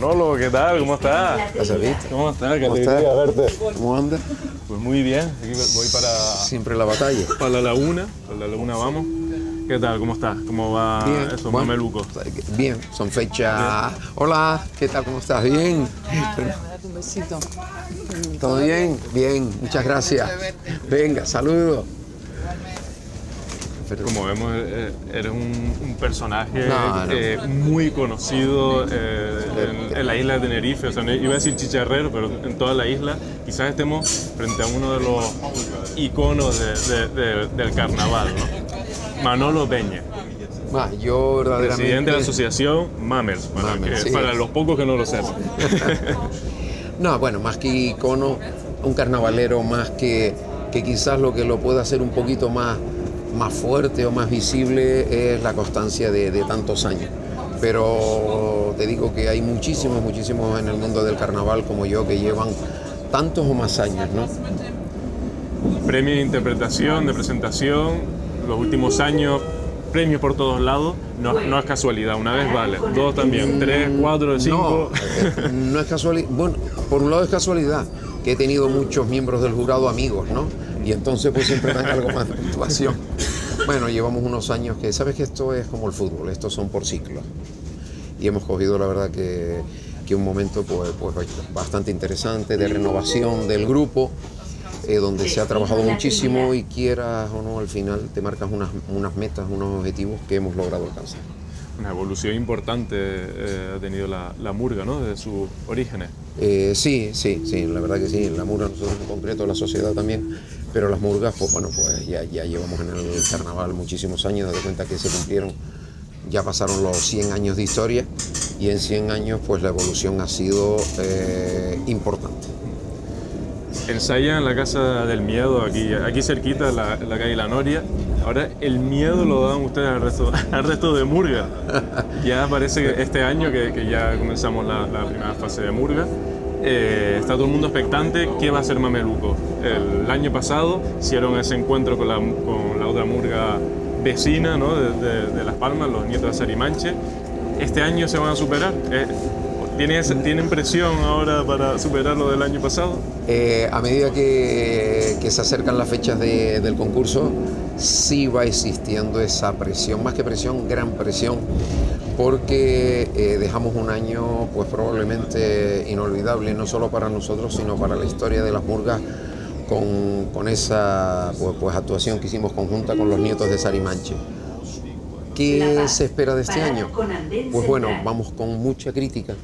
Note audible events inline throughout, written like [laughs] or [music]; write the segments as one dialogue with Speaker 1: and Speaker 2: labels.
Speaker 1: Manolo, ¿qué tal? ¿Cómo estás? ¿Cómo estás? Qué
Speaker 2: ¿Cómo
Speaker 1: alegría
Speaker 2: estás?
Speaker 1: verte.
Speaker 2: ¿Cómo anda?
Speaker 1: Pues muy bien, aquí voy para,
Speaker 2: Siempre la batalla.
Speaker 1: para la laguna, para la laguna vamos. ¿Qué tal? ¿Cómo estás? ¿Cómo va
Speaker 2: Bien,
Speaker 1: eso,
Speaker 2: bueno,
Speaker 1: mameluco?
Speaker 2: Bien, son fechas. Hola, ¿qué tal? ¿Cómo estás? Bien.
Speaker 3: Un besito.
Speaker 2: ¿Todo bien? Bien, muchas gracias. Venga, saludos.
Speaker 1: Como vemos, eh, eres un, un personaje
Speaker 2: No, no.
Speaker 1: eh, muy conocido eh, en, en la isla de Tenerife. O sea, no iba a decir chicharrero, pero en toda la isla. Quizás estemos frente a uno de los iconos de- de- de- del carnaval, ¿no? Manolo Peña,
Speaker 2: Ma, yo verdaderamente.
Speaker 1: presidente de la asociación Mamers, para,
Speaker 2: Mamers,
Speaker 1: que-
Speaker 2: sí.
Speaker 1: para los pocos que no lo sepan. [laughs]
Speaker 2: No, bueno, más que icono, un carnavalero más que, que quizás lo que lo pueda hacer un poquito más, más fuerte o más visible es la constancia de, de tantos años. Pero te digo que hay muchísimos, muchísimos en el mundo del carnaval como yo que llevan tantos o más años, ¿no?
Speaker 1: Premio de interpretación, de presentación, los últimos años, premios por todos lados, no, no es casualidad, una vez vale, dos también, tres, cuatro, cinco.
Speaker 2: No, [laughs] no es casualidad. Bueno, por un lado es casualidad, que he tenido muchos miembros del jurado amigos, ¿no? Y entonces pues siempre dan algo más de puntuación. Bueno, llevamos unos años que, sabes que esto es como el fútbol, estos son por ciclos. Y hemos cogido la verdad que, que un momento pues, pues bastante interesante de renovación del grupo, eh, donde se ha trabajado muchísimo y quieras o no, al final te marcas unas, unas metas, unos objetivos que hemos logrado alcanzar.
Speaker 1: Una evolución importante eh, ha tenido la, la murga, ¿no? Desde sus orígenes.
Speaker 2: Eh, sí, sí, sí, la verdad que sí, la murga nosotros en concreto, la sociedad también, pero las murgas, pues bueno, pues ya, ya llevamos en el carnaval muchísimos años, de cuenta que se cumplieron, ya pasaron los 100 años de historia y en 100 años pues la evolución ha sido eh, importante.
Speaker 1: Ensaya en la Casa del Miedo, aquí, aquí cerquita, la, la calle La Noria. Ahora el miedo lo dan ustedes al resto, [laughs] al resto de Murga. Ya parece que este año, que, que ya comenzamos la, la primera fase de Murga, eh, está todo el mundo expectante qué va a hacer Mameluco. El año pasado hicieron ese encuentro con la, con la otra Murga vecina ¿no? de, de- de Las Palmas, los nietos de Sarimanche. Este año se van a superar. Eh, ¿tienen, ¿Tienen presión ahora para superar lo del año pasado?
Speaker 2: Eh, a medida que, que se acercan las fechas de- del concurso, sí va existiendo esa presión, más que presión, gran presión, porque eh, dejamos un año pues probablemente inolvidable, no solo para nosotros, sino para la historia de las murgas, con, con esa pues, pues, actuación que hicimos conjunta con los nietos de Sarimanche. ¿Qué se espera de este año? Pues bueno, vamos con mucha crítica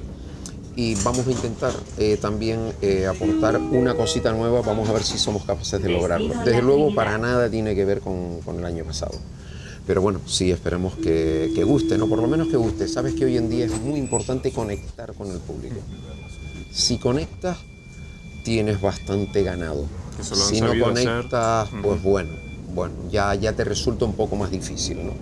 Speaker 2: y vamos a intentar eh, también eh, aportar una cosita nueva, vamos a ver si somos capaces de lograrlo. Desde luego, para nada tiene que ver con, con el año pasado. Pero bueno, sí, esperemos que, que guste, ¿no? Por lo menos que guste. Sabes que hoy en día es muy importante conectar con el público. Si conectas, tienes bastante ganado.
Speaker 1: Eso lo han
Speaker 2: Si no
Speaker 1: hacer.
Speaker 2: conectas, pues bueno, bueno, ya, ya te resulta un poco más difícil, ¿no?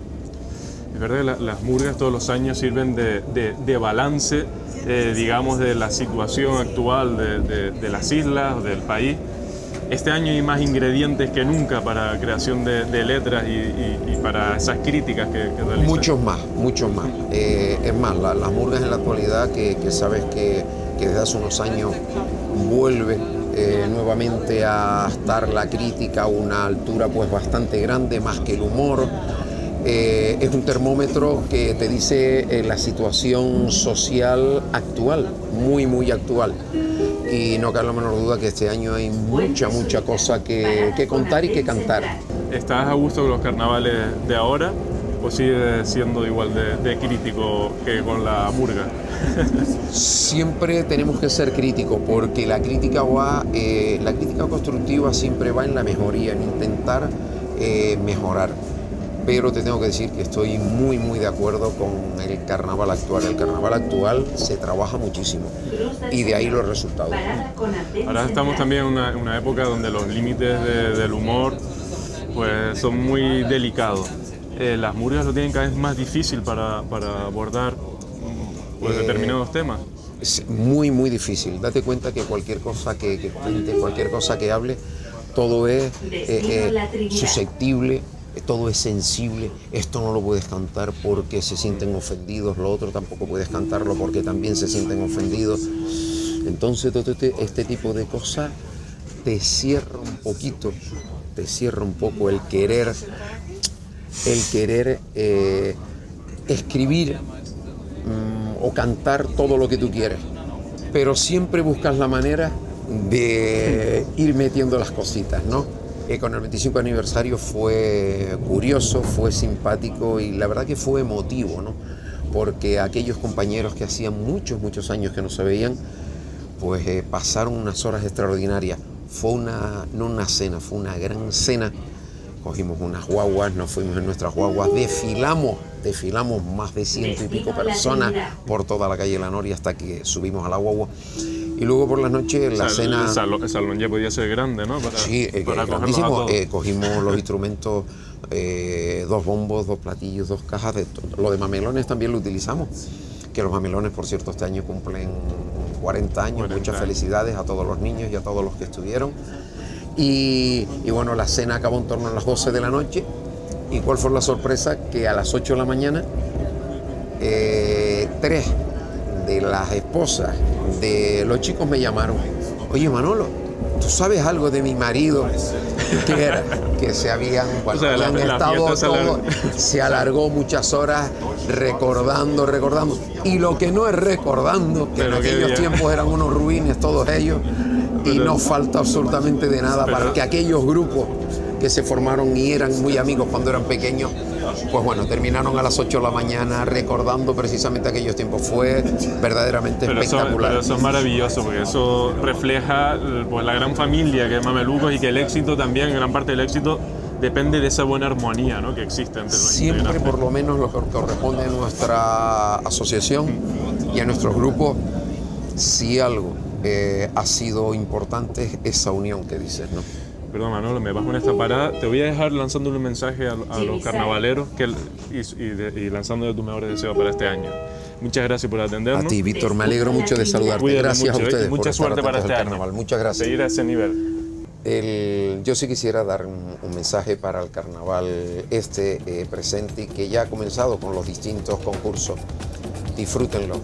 Speaker 1: Es verdad que la- las murgas todos los años sirven de, de- de balance, eh, digamos, de la situación actual de- de las islas, del país. Este año hay más ingredientes que nunca para creación de, letras y, para esas críticas que, que realizan.
Speaker 2: Muchos más, muchos más. Eh, es más, la- las murgas en la actualidad, que, sabes que, desde hace unos años vuelve eh, nuevamente a estar la crítica a una altura pues bastante grande, más que el humor. Eh, es un termómetro que te dice la situación social actual, muy, muy actual. Y no cabe la menor duda que este año hay mucha, mucha cosa que, que contar y que cantar.
Speaker 1: ¿Estás a gusto con los carnavales de ahora o sigues siendo igual de, de crítico que con la murga?
Speaker 2: Siempre tenemos que ser críticos porque la crítica va, eh, la crítica constructiva siempre va en la mejoría, en intentar eh, mejorar. Pero te tengo que decir que estoy muy muy de acuerdo con el carnaval actual. El carnaval actual se trabaja muchísimo y de ahí los resultados.
Speaker 1: Ahora estamos también en una, una época donde los límites de- del humor pues, son muy delicados. Eh, las murgas lo tienen cada vez más difícil para, para abordar pues,
Speaker 2: Eh,
Speaker 1: determinados temas.
Speaker 2: Es muy, muy difícil. Date cuenta que cualquier cosa que, que cuente, cualquier cosa que hable, todo es eh, eh, susceptible todo es sensible, esto no lo puedes cantar porque se sienten ofendidos, lo otro tampoco puedes cantarlo porque también se sienten ofendidos. Entonces este, este tipo de cosas te cierra un poquito, te cierra un poco el querer, el querer eh, escribir mm, o cantar todo lo que tú quieres. Pero siempre buscas la manera de ir metiendo las cositas, ¿no? Eh, con el 25 aniversario fue curioso, fue simpático y la verdad que fue emotivo, ¿no? Porque aquellos compañeros que hacían muchos, muchos años que no se veían, pues eh, pasaron unas horas extraordinarias. Fue una, no una cena, fue una gran cena. Cogimos unas guaguas, nos fuimos en nuestras guaguas, desfilamos, desfilamos más de ciento y pico personas por toda la calle La Noria hasta que subimos a la guagua. Y luego por la noche la
Speaker 1: O sea,
Speaker 2: cena...
Speaker 1: El salón, el salón ya podía ser grande, ¿no? Para,
Speaker 2: Sí, eh,
Speaker 1: para a
Speaker 2: grandísimo. Eh, cogimos los instrumentos, eh, dos bombos, dos platillos, dos cajas. De, lo de mamelones también lo utilizamos. Que los mamelones, por cierto, este año cumplen 40 años.
Speaker 1: 40
Speaker 2: Muchas felicidades a todos los niños y a todos los que estuvieron. Y, y bueno, la cena acabó en torno a las 12 de la noche. ¿Y cuál fue la sorpresa? Que a las 8 de la mañana, eh, tres de las esposas de los chicos me llamaron. Oye, Manolo, ¿tú sabes algo de mi marido? [laughs] Que era que se habían, bueno,
Speaker 1: O sea, la-
Speaker 2: habían
Speaker 1: la
Speaker 2: estado todo-
Speaker 1: alargó.
Speaker 2: se alargó muchas horas recordando, recordando. Y lo que no es recordando, que en
Speaker 1: Pero
Speaker 2: aquellos tiempos eran unos ruines todos ellos, y
Speaker 1: Pero-
Speaker 2: no falta absolutamente de nada para que aquellos grupos que se formaron y eran muy amigos cuando eran pequeños, pues bueno, terminaron a las 8 de la mañana recordando precisamente aquellos tiempos. Fue verdaderamente
Speaker 1: Pero eso,
Speaker 2: espectacular.
Speaker 1: pero eso es maravilloso porque eso refleja eh, pues, la gran familia que es Mamelucos y que el éxito también, gran parte del éxito, depende de esa buena armonía ¿no? que existe entre los
Speaker 2: Siempre, por lo menos, lo que corresponde a nuestra asociación y a nuestros grupos, si algo eh, ha sido importante es esa unión que dices, ¿no?
Speaker 1: Perdón, Manolo, me bajo en esta parada. Te voy a dejar lanzándole un mensaje a, a los carnavaleros que, y, y de- y lanzándole tus mejores deseos para este año. Muchas gracias por
Speaker 2: A
Speaker 1: atendernos.
Speaker 2: ti, Víctor, me alegro mucho de saludarte.
Speaker 1: Cuídate
Speaker 2: gracias
Speaker 1: mucho,
Speaker 2: a ustedes.
Speaker 1: mucha
Speaker 2: por estar
Speaker 1: suerte para este
Speaker 2: al
Speaker 1: año.
Speaker 2: carnaval. Muchas gracias.
Speaker 1: Seguir a ese nivel.
Speaker 2: El- yo sí quisiera dar un, un mensaje para el carnaval este eh, presente y que ya ha comenzado con los distintos concursos. Disfrútenlo,